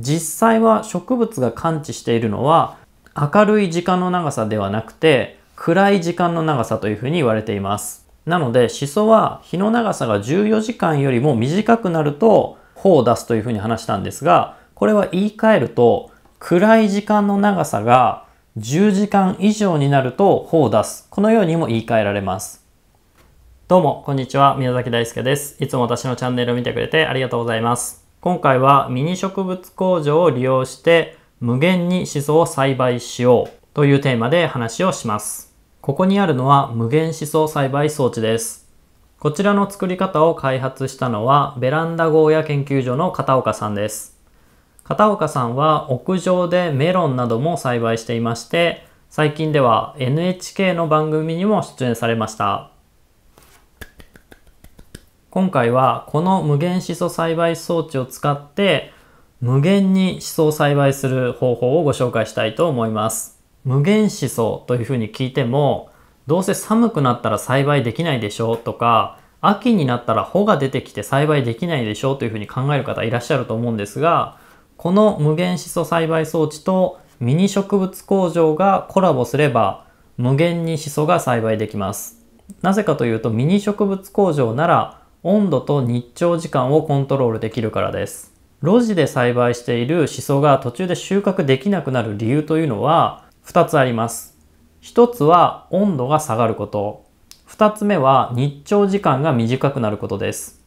実際は植物が感知しているのは明るい時間の長さではなくて暗い時間の長さというふうに言われています。なので、シソは日の長さが14時間よりも短くなると穂を出すというふうに話したんですが、これは言い換えると暗い時間の長さが10時間以上になると穂を出す。このようにも言い換えられます。どうも、こんにちは。宮崎大輔です。いつも私のチャンネルを見てくれてありがとうございます。今回はミニ植物工場を利用して無限にシソを栽培しようというテーマで話をします。ここにあるのは無限シソ栽培装置です。こちらの作り方を開発したのはベランダゴーヤ研究所の片岡さんです。片岡さんは屋上でメロンなども栽培していまして、最近では NHK の番組にも出演されました。今回はこの無限シソ栽培装置を使って無限にシソを栽培する方法をご紹介したいと思います。無限シソというふうに聞いてもどうせ寒くなったら栽培できないでしょうとか秋になったら穂が出てきて栽培できないでしょうというふうに考える方いらっしゃると思うんですがこの無限シソ栽培装置とミニ植物工場がコラボすれば無限にシソが栽培できます。なぜかというとミニ植物工場なら温度と日照時間をコントロールできるからです。路地で栽培しているシソが途中で収穫できなくなる理由というのは2つあります。1つは温度が下がること。2つ目は日照時間が短くなることです。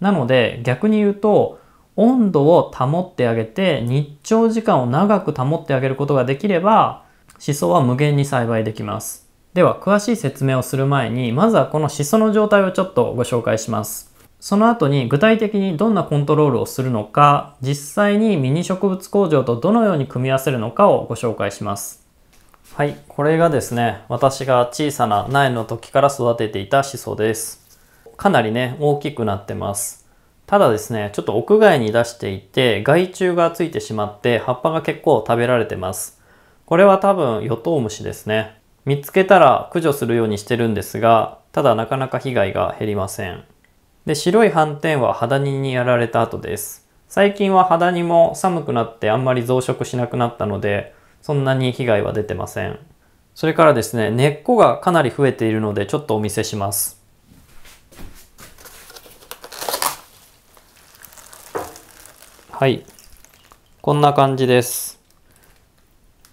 なので逆に言うと温度を保ってあげて日照時間を長く保ってあげることができればシソは無限に栽培できます。では詳しい説明をする前にまずはこのシソの状態をちょっとご紹介します。その後に具体的にどんなコントロールをするのか実際にミニ植物工場とどのように組み合わせるのかをご紹介します。はいこれがですね私が小さな苗の時から育てていたシソです。かなりね大きくなってます。ただですねちょっと屋外に出していて害虫がついてしまって葉っぱが結構食べられてます。これは多分ヨトウムシですね。見つけたら駆除するようにしてるんですが、ただなかなか被害が減りません。で、白い斑点は肌煮にやられた後です。最近は肌煮も寒くなってあんまり増殖しなくなったので、そんなに被害は出てません。それからですね、根っこがかなり増えているのでちょっとお見せします。はい。こんな感じです。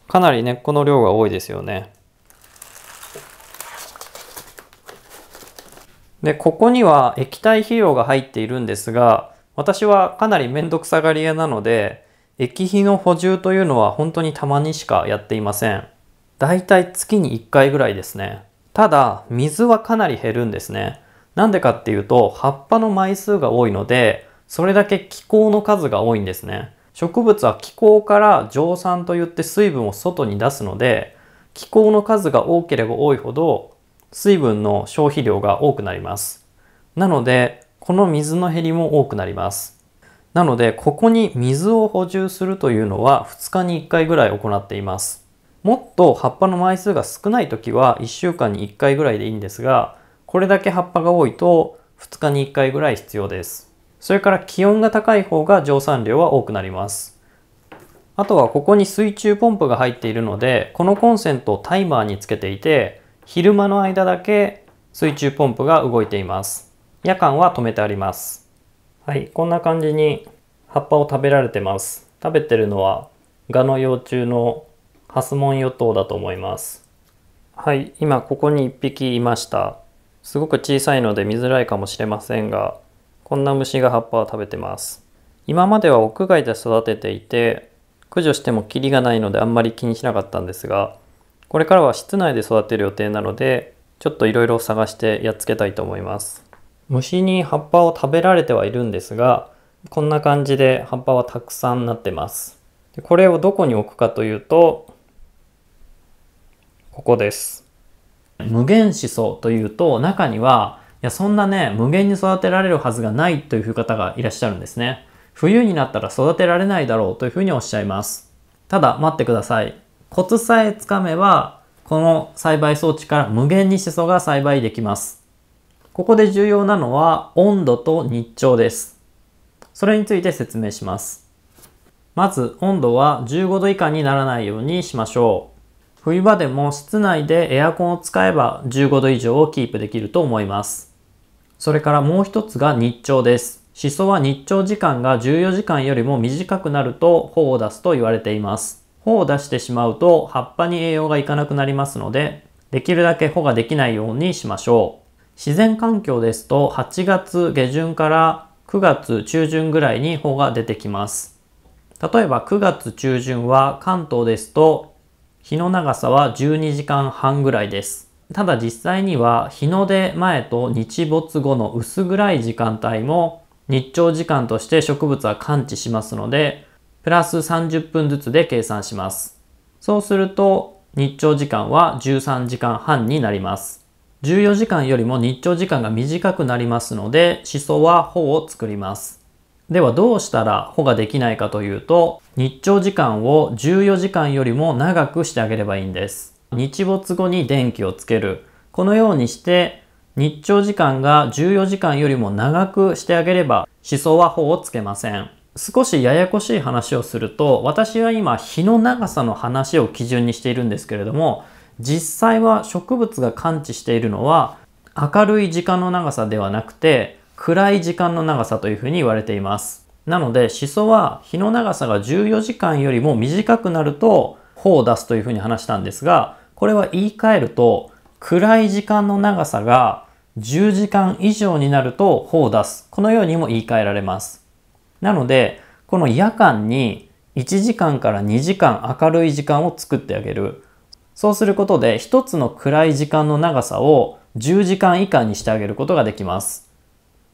かなり根っこの量が多いですよね。で、ここには液体肥料が入っているんですが、私はかなりめんどくさがり屋なので、液肥の補充というのは本当にたまにしかやっていません。だいたい月に1回ぐらいですね。ただ、水はかなり減るんですね。なんでかっていうと、葉っぱの枚数が多いので、それだけ気候の数が多いんですね。植物は気候から蒸散といって水分を外に出すので、気候の数が多ければ多いほど水分の消費量が多くなります。なので、この水の減りも多くなります。なので、ここに水を補充するというのは2日に1回ぐらい行っています。もっと葉っぱの枚数が少ない時は1週間に1回ぐらいでいいんですが、これだけ葉っぱが多いと2日に1回ぐらい必要です。それから気温が高い方が蒸散量は多くなります。あとはここに水中ポンプが入っているので、このコンセントをタイマーにつけていて、昼間の間だけ水中ポンプが動いています。夜間は止めてあります。はい、こんな感じに葉っぱを食べられてます。食べてるのはガの幼虫のハスモンヨトウだと思います。はい、今ここに1匹いました。すごく小さいので見づらいかもしれませんが、こんな虫が葉っぱを食べてます。今までは屋外で育てていて、駆除してもキリがないのであんまり気にしなかったんですが、これからは室内で育てる予定なので、ちょっといろいろ探してやっつけたいと思います。虫に葉っぱを食べられてはいるんですが、こんな感じで葉っぱはたくさんなってます。でこれをどこに置くかというと、ここです。無限シソというと中には、いやそんなね、無限に育てられるはずがないという方がいらっしゃるんですね。冬になったら育てられないだろうというふうにおっしゃいます。ただ待ってください。コツさえつかめば、この栽培装置から無限にシソが栽培できます。ここで重要なのは温度と日照です。それについて説明します。まず温度は15度以下にならないようにしましょう。冬場でも室内でエアコンを使えば15度以上をキープできると思います。それからもう一つが日照です。シソは日照時間が14時間よりも短くなると穂を出すと言われています。穂を出してしまうと葉っぱに栄養がいかなくなりますので、できるだけ穂ができないようにしましょう。自然環境ですと8月下旬から9月中旬ぐらいに穂が出てきます。例えば9月中旬は関東ですと日の長さは12時間半ぐらいです。ただ実際には日の出前と日没後の薄暗い時間帯も日照時間として植物は感知しますのでプラス30分ずつで計算します。そうすると日照時間は13時間半になります。14時間よりも日照時間が短くなりますので、シソは穂を作ります。ではどうしたら穂ができないかというと、日照時間を14時間よりも長くしてあげればいいんです。日没後に電気をつける。このようにして日照時間が14時間よりも長くしてあげれば、シソは穂をつけません。少しややこしい話をすると、私は今日の長さの話を基準にしているんですけれども、実際は植物が感知しているのは明るい時間の長さではなくて暗い時間の長さというふうに言われています。なので、シソは日の長さが14時間よりも短くなると、穂を出すというふうに話したんですが、これは言い換えると、暗い時間の長さが10時間以上になると穂を出す。このようにも言い換えられます。なので、この夜間に1時間から2時間明るい時間を作ってあげる。そうすることで一つの暗い時間の長さを10時間以下にしてあげることができます。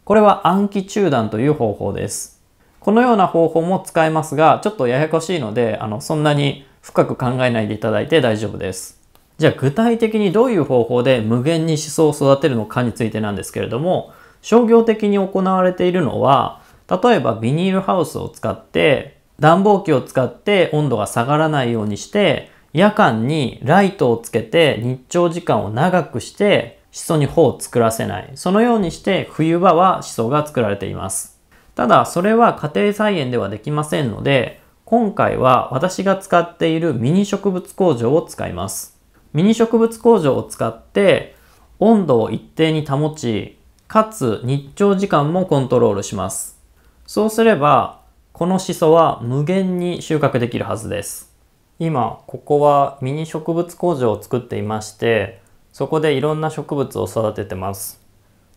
これは暗記中断という方法です。このような方法も使えますが、ちょっとややこしいので、あの、そんなに深く考えないでいただいて大丈夫です。じゃあ具体的にどういう方法で無限に思想を育てるのかについてなんですけれども、商業的に行われているのは、例えばビニールハウスを使って、暖房機を使って温度が下がらないようにして、夜間にライトをつけて日照時間を長くしてシソに穂を作らせない。そのようにして冬場はシソが作られています。ただ、それは家庭菜園ではできませんので、今回は私が使っているミニ植物工場を使います。ミニ植物工場を使って温度を一定に保ち、かつ日照時間もコントロールします。そうすれば、このシソは無限に収穫できるはずです。今、ここはミニ植物工場を作っていまして、そこでいろんな植物を育ててます。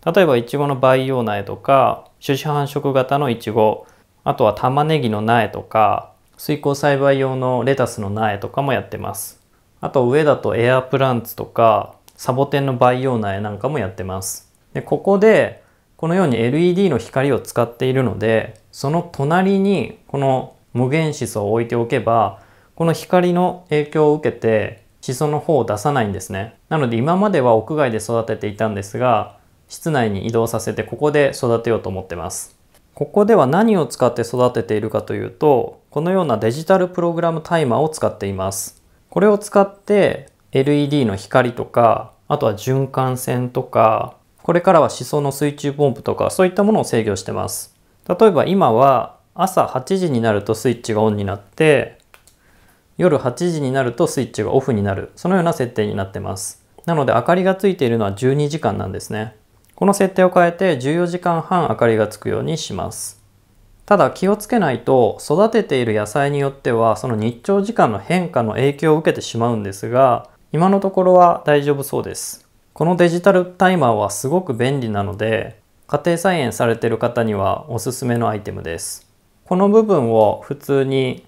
例えばイチゴの培養苗とか種子繁殖型のイチゴあとは玉ねぎの苗とか水耕栽培用のレタスの苗とかもやってます。あと上だとエアプランツとかサボテンの培養苗なんかもやってます。でここでこのように LED の光を使っているのでその隣にこの無限シソを置いておけばこの光の影響を受けてシソの方を出さないんですね。なので今までは屋外で育てていたんですが、室内に移動させてここで育てようと思ってます。ここでは何を使って育てているかというと、このようなデジタルプログラムタイマーを使っています。これを使って LED の光とか、あとは循環線とか、これからは思想の水中ポンプとかそういったものを制御してます。例えば今は朝8時になるとスイッチがオンになって夜8時になるとスイッチがオフになる。そのような設定になってます。なので明かりがついているのは12時間なんですね。この設定を変えて14時間半明かりがつくようにします。ただ気をつけないと育てている野菜によってはその日照時間の変化の影響を受けてしまうんですが今のところは大丈夫そうです。このデジタルタイマーはすごく便利なので家庭菜園されている方にはおすすめのアイテムです。この部分を普通に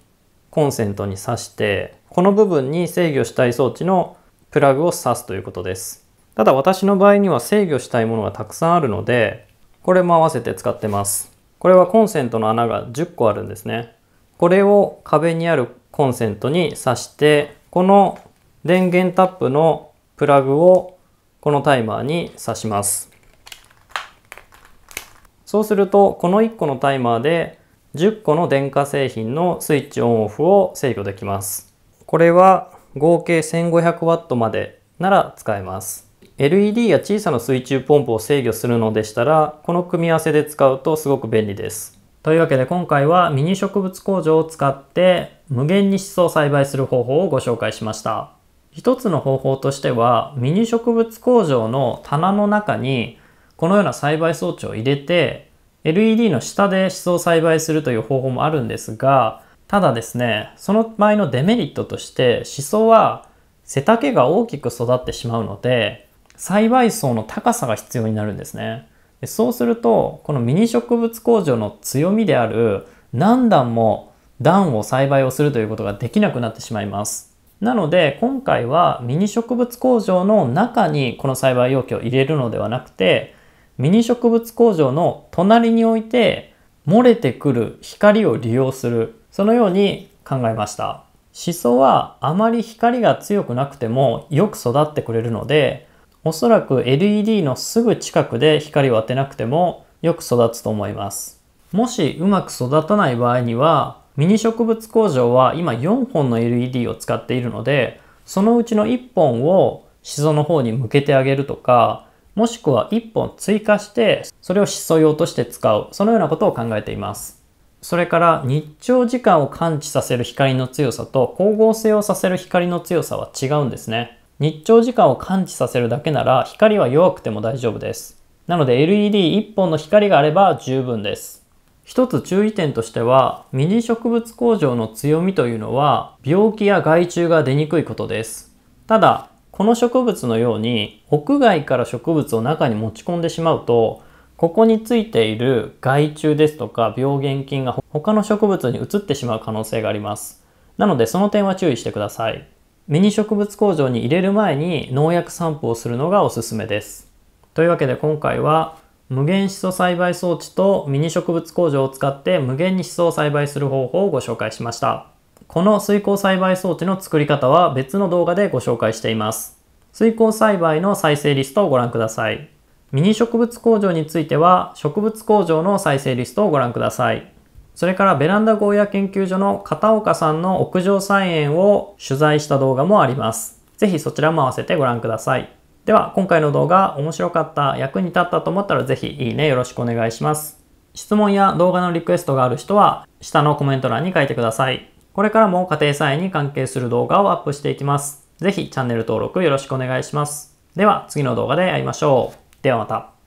コンセントに挿してこの部分に制御したい装置のプラグを挿すということです。ただ私の場合には制御したいものがたくさんあるのでこれも合わせて使ってます。これはコンセントの穴が10個あるんですね。これを壁にあるコンセントに挿してこの電源タップのプラグをこのタイマーに挿しますそうするとこの1個のタイマーで10個の電化製品のスイッチオンオフを制御できます。これは合計 1500W までなら使えます。LED や小さな水中ポンプを制御するのでしたら、この組み合わせで使うとすごく便利です。というわけで今回はミニ植物工場を使って無限にシソを栽培する方法をご紹介しました。一つの方法としてはミニ植物工場の棚の中にこのような栽培装置を入れて LED の下でシソを栽培するという方法もあるんですがただですねその場合のデメリットとしてシソは背丈が大きく育ってしまうので栽培層の高さが必要になるんですね。でそうするとこのミニ植物工場の強みである何段も段を栽培をするということができなくなってしまいます。なので今回はミニ植物工場の中にこの栽培容器を入れるのではなくてミニ植物工場の隣に置いて漏れてくる光を利用するそのように考えました。シソはあまり光が強くなくてもよく育ってくれるのでおそらく LED のすぐ近くで光を当てなくてもよく育つと思います。もしうまく育たない場合にはミニ植物工場は今4本の LED を使っているので、そのうちの1本をシソの方に向けてあげるとか、もしくは1本追加して、それをシソ用として使う。そのようなことを考えています。それから日照時間を感知させる光の強さと光合成をさせる光の強さは違うんですね。日照時間を感知させるだけなら光は弱くても大丈夫です。なので LED1 本の光があれば十分です。一つ注意点としては、ミニ植物工場の強みというのは、病気や害虫が出にくいことです。ただ、この植物のように、屋外から植物を中に持ち込んでしまうと、ここについている害虫ですとか病原菌が他の植物に移ってしまう可能性があります。なのでその点は注意してください。ミニ植物工場に入れる前に農薬散布をするのがおすすめです。というわけで今回は無限シソ栽培装置とミニ植物工場を使って無限にシソを栽培する方法をご紹介しました。この水耕栽培装置の作り方は別の動画でご紹介しています。水耕栽培の再生リストをご覧ください。ミニ植物工場については植物工場の再生リストをご覧ください。それからベランダゴーヤ研究所の片岡さんの屋上菜園を取材した動画もあります。ぜひそちらも合わせてご覧ください。では、今回の動画面白かった、役に立ったと思ったらぜひいいねよろしくお願いします。質問や動画のリクエストがある人は、下のコメント欄に書いてください。これからも家庭菜園に関係する動画をアップしていきます。ぜひチャンネル登録よろしくお願いします。では、次の動画で会いましょう。ではまた。